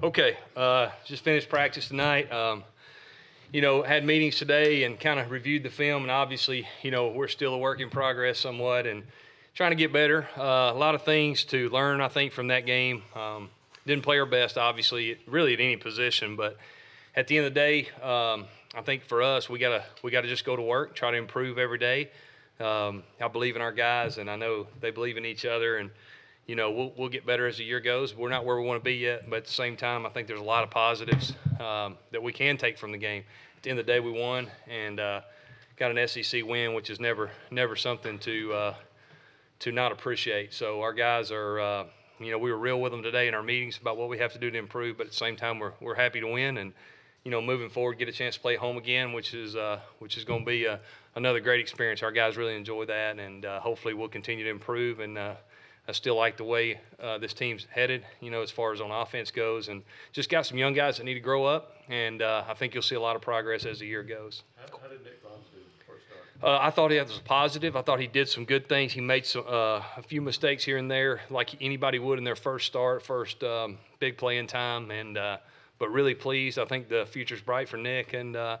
Okay, uh, just finished practice tonight. Um, you know, had meetings today and kind of reviewed the film, and obviously, you know, we're still a work in progress somewhat and trying to get better. Uh, a lot of things to learn, I think, from that game. Um, didn't play our best, obviously, really at any position, but at the end of the day, um, I think for us, we gotta we gotta just go to work, try to improve every day. Um, I believe in our guys, and I know they believe in each other, and you know, we'll, we'll get better as the year goes. We're not where we want to be yet, but at the same time, I think there's a lot of positives um, that we can take from the game. At the end of the day, we won and uh, got an SEC win, which is never never something to uh, to not appreciate. So our guys are, uh, you know, we were real with them today in our meetings about what we have to do to improve, but at the same time, we're we're happy to win and. You know, moving forward, get a chance to play home again, which is uh, which is going to be uh, another great experience. Our guys really enjoy that, and uh, hopefully, we'll continue to improve and I still like the way uh, this team's headed, you know, as far as on offense goes, and just got some young guys that need to grow up, and uh, I think you'll see a lot of progress as the year goes. How, how did Nick Brahms do first start? Uh, I thought he was positive. I thought he did some good things. He made some uh, a few mistakes here and there, like anybody would in their first start, first um, big playing time, and uh, but really pleased. I think the future's bright for Nick, and uh,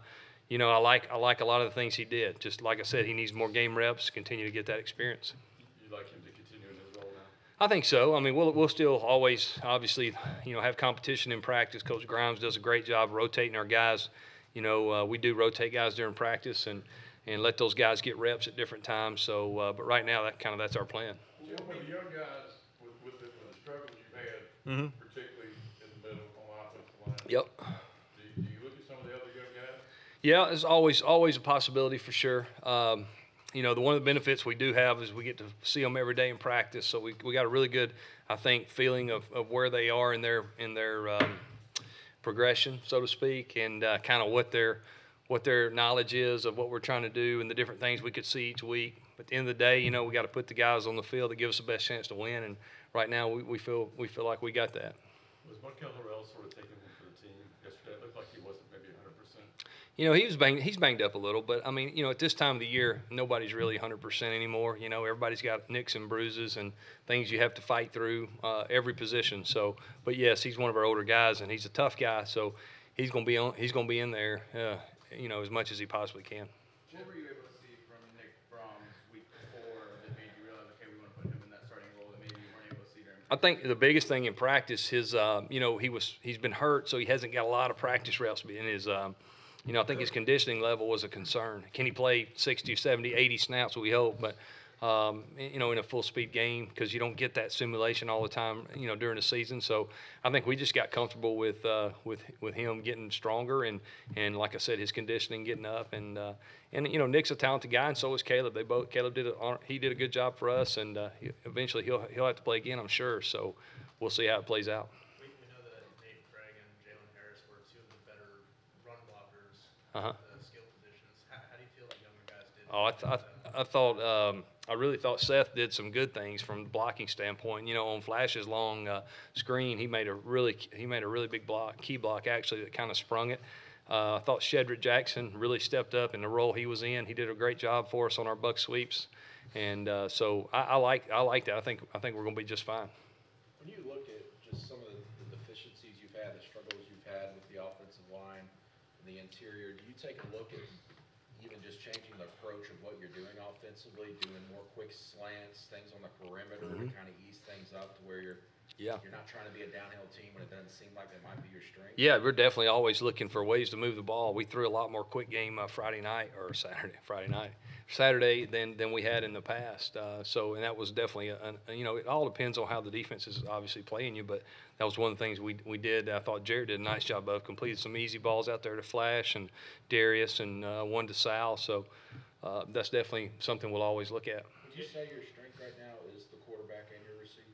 you know, I like I like a lot of the things he did. Just like I said, he needs more game reps, continue to get that experience. You'd like him to continue in his role now? I think so. I mean, we'll we'll still always obviously you know have competition in practice. Coach Grimes does a great job rotating our guys. You know, uh, we do rotate guys during practice and and let those guys get reps at different times. So, uh, but right now that kind of that's our plan. Jim, with the young guys, with, with the, with the struggles you've had, Mhm. particularly in the middle on the offensive line. Yep. Do, do you look at some of the other young guys? Yeah, there's always always a possibility for sure. Um, you know, the one of the benefits we do have is we get to see them every day in practice. So we, we got a really good, I think, feeling of, of where they are in their in their um, progression, so to speak, and uh, kind of what their what their knowledge is of what we're trying to do and the different things we could see each week. But at the end of the day, you know, we got to put the guys on the field that give us the best chance to win. And right now, we, we feel we feel like we got that. Was Marquel Harrell sort of one for the team yesterday? It looked like he wasn't maybe hundred percent. You know, he was banged. He's banged up a little, but I mean, you know, at this time of the year, nobody's really 100% anymore. You know, everybody's got nicks and bruises and things you have to fight through uh, every position. So, but yes, he's one of our older guys, and he's a tough guy. So, he's gonna be on. He's gonna be in there, uh, you know, as much as he possibly can. What were you able to see from Nick Brahms week before that made you realize, okay, we want to put him in that starting role that maybe you weren't able to see during? I think the biggest thing in practice, his, uh, you know, he was he's been hurt, so he hasn't got a lot of practice reps. In his, um, you know, I think his conditioning level was a concern. Can he play 60, 70, 80 snaps? We hope, but um, you know, in a full speed game because you don't get that simulation all the time, you know, during the season. So I think we just got comfortable with uh, with with him getting stronger and and like I said, his conditioning getting up and uh, and you know, Nick's a talented guy and so is Caleb. They both Caleb did a, he did a good job for us and uh, eventually he'll he'll have to play again, I'm sure. So we'll see how it plays out. We, we know that Nate Craig and Jalen Harris were two of the better run blockers Uh-huh. skill positions. How, how do you feel the younger guys did? Oh, I, th- I, th- I thought um, I really thought Seth did some good things from the blocking standpoint. You know, on Flash's long uh, screen, he made a really he made a really big block, key block actually that kind of sprung it. Uh, I thought Shedrick Jackson really stepped up in the role he was in. He did a great job for us on our buck sweeps, and uh, so I, I like I like that. I think I think we're going to be just fine. When you look at just some of the the deficiencies you've had, the struggles you've had with the offensive line and the interior, do you take a look at even just changing the approach of what you're doing offensively, doing more quick slants, things on the perimeter to mm-hmm. kind of ease things up to where you're, Yeah. you're not trying to be a downhill team when it doesn't seem like it might be your strength? Yeah, we're definitely always looking for ways to move the ball. We threw a lot more quick game uh, Friday night or Saturday, Friday night, Saturday than than we had in the past. Uh, so, and that was definitely, a, a, you know, it all depends on how the defense is obviously playing you. But that was one of the things we we did. I thought Jarrett did a nice job of completed some easy balls out there to Flash and Darius and uh, one to Sal. So. Uh, that's definitely something we'll always look at. Would you say your strength right now is the quarterback and your receivers?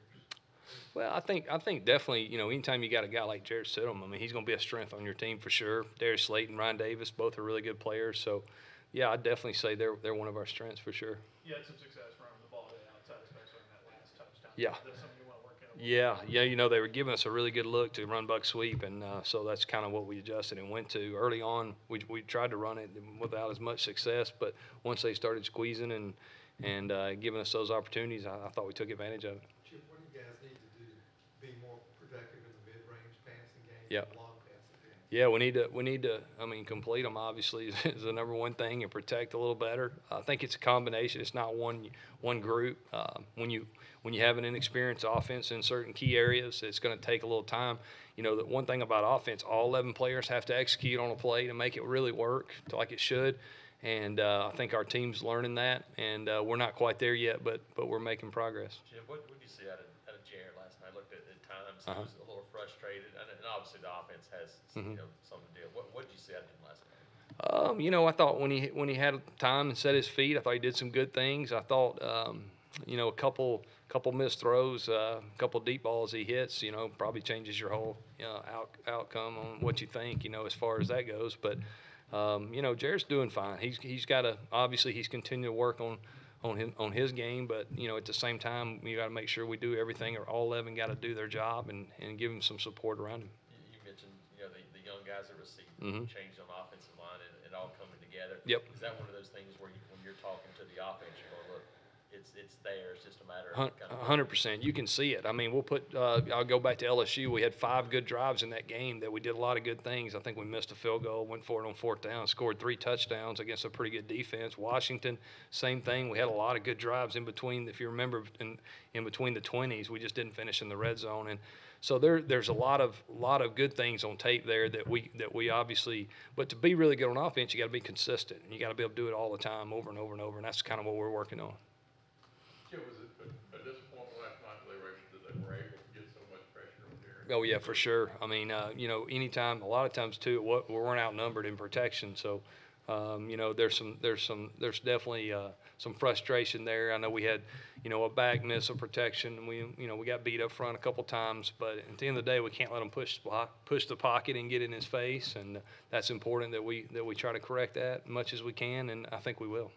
Well, I think I think definitely, you know, anytime you got a guy like Jarrett Stidham, I mean, he's going to be a strength on your team for sure. Darius Slayton, Ryan Davis, both are really good players. So, yeah, I'd definitely say they're they're one of our strengths for sure. You had some success running the ball to the outside, especially on that last touchdown. Yeah. That's something you want to work out. Yeah, yeah, you know, they were giving us a really good look to run buck sweep, and uh, so that's kind of what we adjusted and went to early on. We we tried to run it without as much success, but once they started squeezing and and uh, giving us those opportunities, I, I thought we took advantage of it. Chip, what do you guys need to do to be more productive in the mid-range passing game? Yep. Yeah, we need to, we need to, I mean, complete them obviously is, is the number one thing and protect a little better. I think it's a combination. It's not one, one group. Uh, when you, when you have an inexperienced offense in certain key areas, it's gonna take a little time. You know, the one thing about offense, all eleven players have to execute on a play to make it really work to like it should. And, uh, I think our team's learning that and, uh, we're not quite there yet, but, but we're making progress. Jim, what, did you see out of, out of Jarrett last night? I looked at, at times, Uh-huh. he was a little frustrated, and, and obviously the offense has, Mm-hmm. you know, something to deal. What, what did you see out of him last night? Um, you know, I thought when he when he had time and set his feet, I thought he did some good things. I thought, um, you know, a couple couple missed throws, uh, a couple deep balls he hits, you know, probably changes your whole you know, out, outcome on what you think, you know, as far as that goes. But um, you know, Jarrett's doing fine. He's he's got to obviously he's continuing to work on on his, on his game, but you know, at the same time, you got to make sure we do everything, or all eleven got to do their job and and give him some support around him. You, mentioned, you know, the, the young guys that receive, Mhm. changed on the offensive line and, and all coming together. Yep. Is that one of those things where you, when you're talking to the offense, you're going, look, it's, it's there, it's just a matter of kind of. hundred percent. You can see it. I mean, we'll put, uh, I'll go back to LSU. We had five good drives in that game that we did a lot of good things. I think we missed a field goal, went for it on fourth down, scored three touchdowns against a pretty good defense. Washington, same thing. We had a lot of good drives in between, if you remember, in, in between the twenties. We just didn't finish in the red zone. And so there, there's a lot of, lot of good things on tape there that we, that we obviously, but to be really good on offense, you gotta be consistent. And you gotta be able to do it all the time, over and over and over. And that's kind of what we're working on. It, last night, that they were able to get so much pressure on Jarrett? Oh yeah, for sure. I mean, uh, you know, anytime, a lot of times too, what we weren't outnumbered in protection, so um, you know, there's some, there's some, there's definitely uh, some frustration there. I know we had, you know, a back miss of protection, and we, you know, we got beat up front a couple times, but at the end of the day, we can't let them push, push the pocket and get in his face, and that's important that we that we try to correct that as much as we can, and I think we will.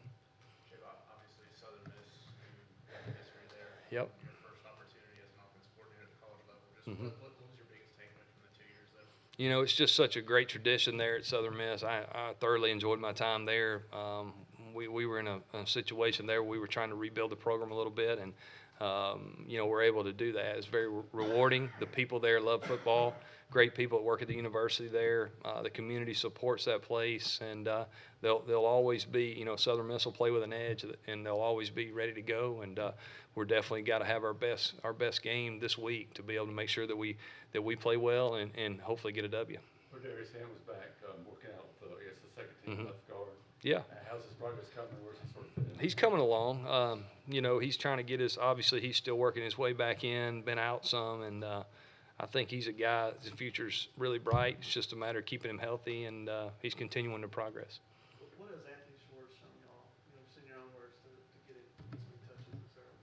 Jay, ob- Obviously, Southern Miss, you have a history there. Yep. Your first opportunity as an offensive coordinator at the college level. Just Mhm. what, what what was your biggest takeaway from the two years there? You know, it's just such a great tradition there at Southern Miss. I, I thoroughly enjoyed my time there. Um, we, we were in a, a situation there where we were trying to rebuild the program a little bit, and um, you know, we're able to do that. It's very re- rewarding. The people there love football. Great people that work at the university there. Uh, the community supports that place, and uh, they'll they'll always be. You know, Southern Miss will play with an edge, and they'll always be ready to go. And uh, we're definitely got to have our best our best game this week to be able to make sure that we that we play well and, and hopefully get a W. Darius Ham was back, um, working out uh, I guess, the second team Mhm. left. Yeah. How's his progress coming? Where's he sort of fit in? He's coming along. Um, you know, he's trying to get his. Obviously, he's still working his way back in. Been out some, and uh, I think he's a guy. His future's really bright. It's just a matter of keeping him healthy, and uh, he's continuing to progress. What has Anthony Schwartz shown y'all, you know, just in your own words, to, to get it, get some touches and serve?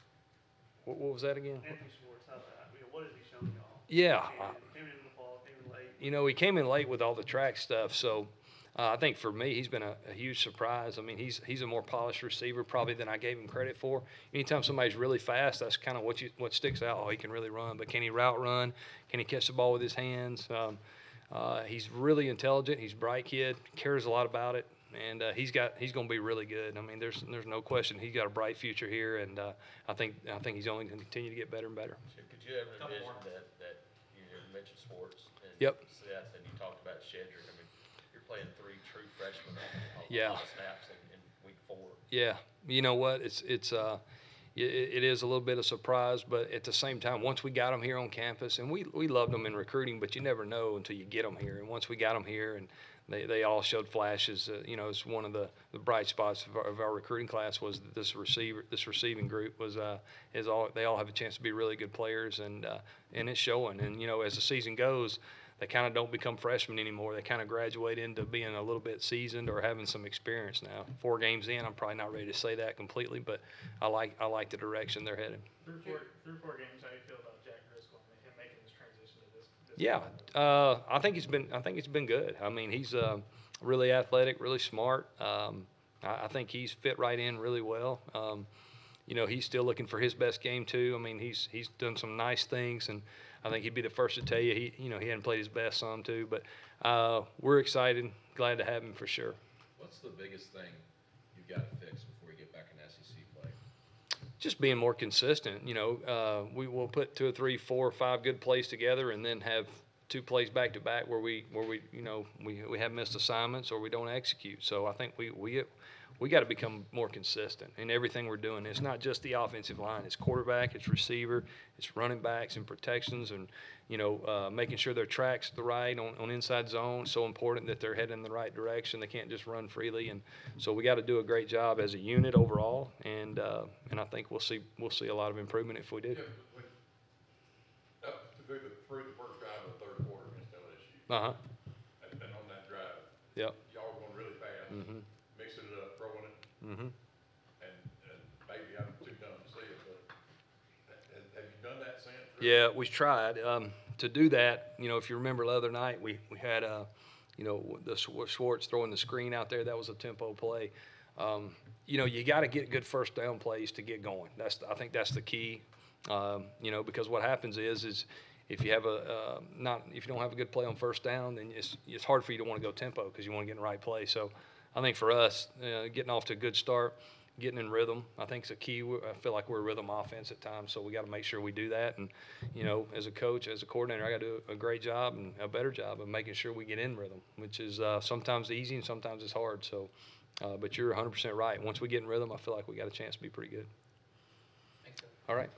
What, what was that again? Anthony Schwartz, how, you know, what has he shown y'all? Yeah, Came uh, in- Came in the fall, came in late. You know, he came in late with all the track stuff, so uh, I think for me, he's been a, a huge surprise. I mean, he's he's a more polished receiver probably than I gave him credit for. Anytime somebody's really fast, that's kind of what you what sticks out. Oh, he can really run, but can he route run? Can he catch the ball with his hands? Um, uh, he's really intelligent. He's a bright kid. Cares a lot about it, and uh, he's got he's going to be really good. I mean, there's there's no question he's got a bright future here, and uh, I think I think he's only going to continue to get better and better. Jim, Could you ever envision that, that, you mentioned Schwartz and Yep. Seth, and you talked about Shedrick. I mean, you're playing three true freshmen on, on Yeah. a lot of snaps in, in week four. Yeah, you know what? It's it's uh, it, it is a little bit of surprise, but at the same time, once we got them here on campus, and we we loved them in recruiting, but you never know until you get them here. And once we got them here, and they, they all showed flashes. Uh, you know, it's one of the, the bright spots of our, of our recruiting class was that this receiver this receiving group was uh is all they all have a chance to be really good players, and uh, and it's showing. And you know, as the season goes. They kind of don't become freshmen anymore. They kind of graduate into being a little bit seasoned or having some experience now. Four games in, I'm probably not ready to say that completely, but I like I like the direction they're headed. Through four, through four games, how do you feel about Jack Driscoll and him making his transition to this? this Yeah, uh, I think it's been I think it's been good. I mean, he's uh, really athletic, really smart. Um, I, I think he's fit right in really well. Um, you know, he's still looking for his best game too. I mean, he's he's done some nice things, and I think he'd be the first to tell you he you know he hadn't played his best some too. But uh, we're excited, glad to have him for sure. What's the biggest thing you've got to fix before you get back in SEC play? just being more consistent. You know, uh, we will put two or three, four or five good plays together, and then have two plays back to back where we, where we, you know, we, we have missed assignments or we don't execute. So I think we, we, we got to become more consistent in everything we're doing. It's not just the offensive line, it's quarterback, it's receiver, it's running backs and protections and, you know, uh, making sure their tracks the right on, on inside zone. So important that they're heading in the right direction. They can't just run freely. And so we got to do a great job as a unit overall. And, uh, and I think we'll see, we'll see a lot of improvement if we do. Yeah, but when, up to the, through the first drive of the third quarter against LSU, Uh huh. and on that drive, Yep. y'all were going really fast, Mm-hmm. mixing it up, throwing it, Mm-hmm. and, and maybe I'm too dumb to see it, but have, have you done that since? really? Yeah, we tried. Um, to do that, you know, if you remember the other night, we, we had, uh, you know, the Schwartz throwing the screen out there. That was a tempo play. Um, you know, you got to get good first down plays to get going. That's, I think that's the key. Um, you know, because what happens is, is if you have a, uh, not, if you don't have a good play on first down, then it's, it's hard for you to want to go tempo because you want to get in the right place. So I think for us, uh, getting off to a good start, getting in rhythm, I think is a key. I feel like we're a rhythm offense at times, so we got to make sure we do that. And, you know, as a coach, as a coordinator, I got to do a great job and a better job of making sure we get in rhythm, which is uh, sometimes easy and sometimes it's hard. So, uh, but you're 100% right. Once we get in rhythm, I feel like we got a chance to be pretty good. All right.